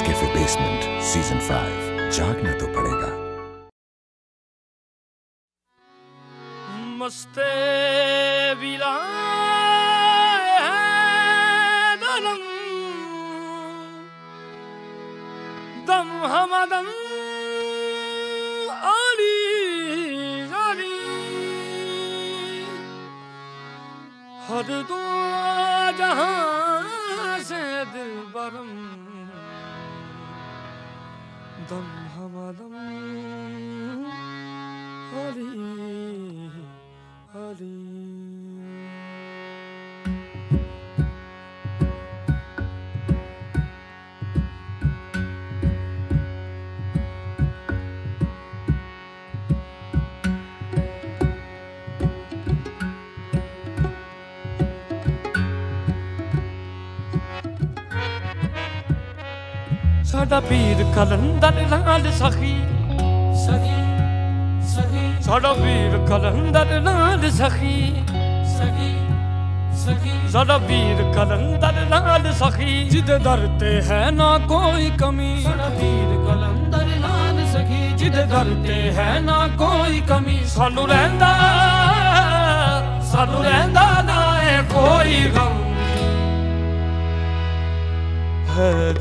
Nescafe basement season five जागना तो पड़ेगा। मस्ते विला दम हमदम अली अली हर दो जहाँ से दिल बरम। Dhammadam Hari Hari ਸਾਡਾ ਪੀਰ ਕਲੰਦਰ ਨਾਲ ਸਖੀ। ਸਖੀ ਸਖੀ। ਸਾਡਾ ਪੀਰ ਕਲੰਦਰ ਨਾਲ ਸਖੀ। ਸਖੀ ਸਖੀ। ਸਾਡਾ ਪੀਰ ਕਲੰਦਰ ਨਾਲ ਸਖੀ। ਜਿਹਦੇ ਦਰ ਤੇ ਹੈ ਨਾ ਕੋਈ ਕਮੀ। ਸਾਡਾ ਪੀਰ ਕਲੰਦਰ ਨਾਲ ਸਖੀ। ਜਿਹਦੇ ਦਰ ਤੇ ਹੈ ਨਾ ਕੋਈ ਕਮੀ। ਸਾਨੂੰ ਰਹਿੰਦਾ।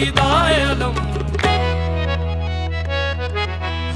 செய்தாயலும்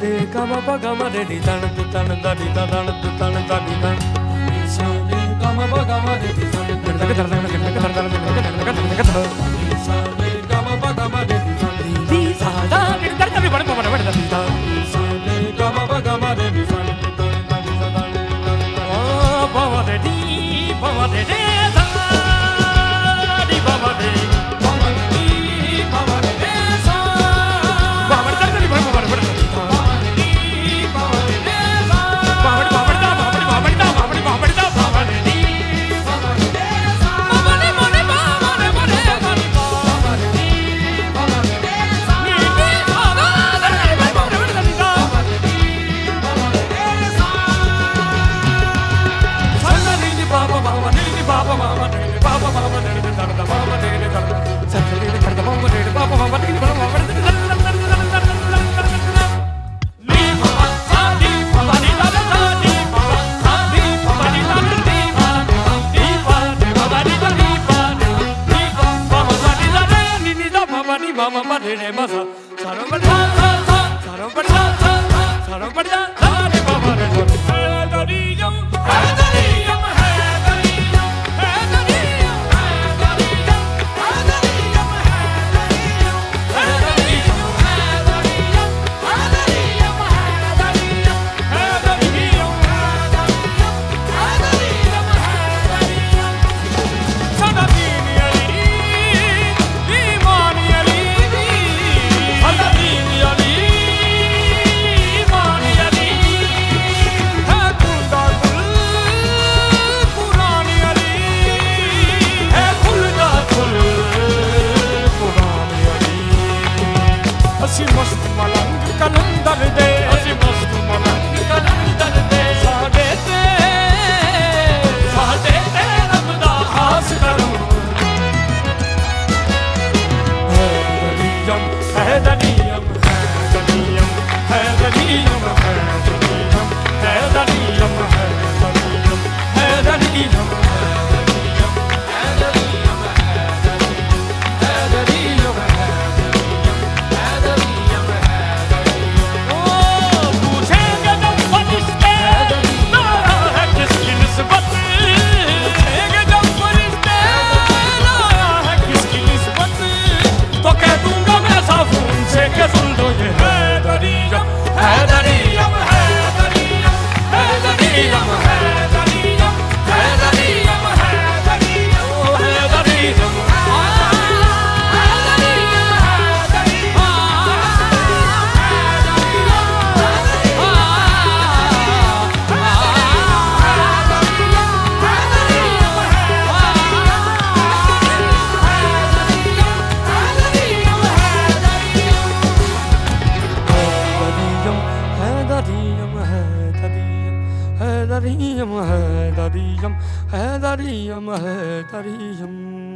ਦੇ ਕਮਾ ਪਗਾ ਮਰੇ ਦੀ ਤਣ ਦ ਤਣ ਦਾ ਦੀ ਤਣ ਦ ਤਣ ਦਾ ਦੀ ਤਣ ਸੋ ਦੇ ਕਮਾ ਪਗਾ ਮਰੇ ਦੀ ਤਣ ਦ ਤਣ। ਦਾ Dariyam, Hai Dariyam, Hai Dariyam, Hai Dariyam.